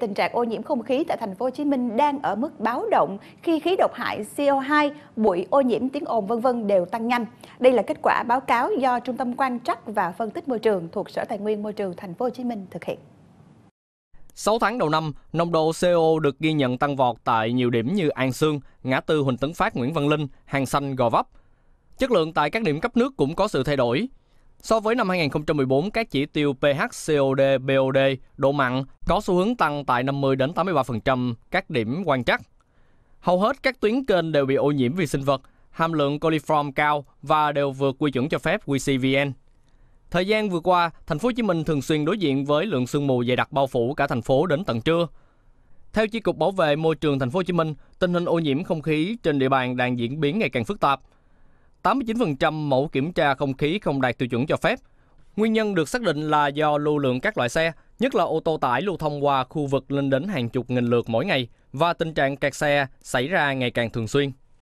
Tình trạng ô nhiễm không khí tại thành phố Hồ Chí Minh đang ở mức báo động khi khí độc hại CO2, bụi ô nhiễm tiếng ồn vân vân đều tăng nhanh. Đây là kết quả báo cáo do Trung tâm quan trắc và phân tích môi trường thuộc Sở Tài nguyên Môi trường thành phố Hồ Chí Minh thực hiện. 6 tháng đầu năm, nồng độ CO được ghi nhận tăng vọt tại nhiều điểm như An Sương, ngã tư Huỳnh Tấn Phát, Nguyễn Văn Linh, Hàng Xanh, Gò Vấp. Chất lượng tại các điểm cấp nước cũng có sự thay đổi. So với năm 2014, các chỉ tiêu pH, COD, BOD, độ mặn có xu hướng tăng tại 50 đến 83% các điểm quan trắc. Hầu hết các tuyến kênh đều bị ô nhiễm vi sinh vật, hàm lượng coliform cao và đều vượt quy chuẩn cho phép QCVN. Thời gian vừa qua, thành phố Hồ Chí Minh thường xuyên đối diện với lượng sương mù dày đặc bao phủ cả thành phố đến tận trưa. Theo Chi cục Bảo vệ môi trường thành phố Hồ Chí Minh, tình hình ô nhiễm không khí trên địa bàn đang diễn biến ngày càng phức tạp. 89% mẫu kiểm tra không khí không đạt tiêu chuẩn cho phép. Nguyên nhân được xác định là do lưu lượng các loại xe, nhất là ô tô tải lưu thông qua khu vực lên đến hàng chục nghìn lượt mỗi ngày và tình trạng kẹt xe xảy ra ngày càng thường xuyên.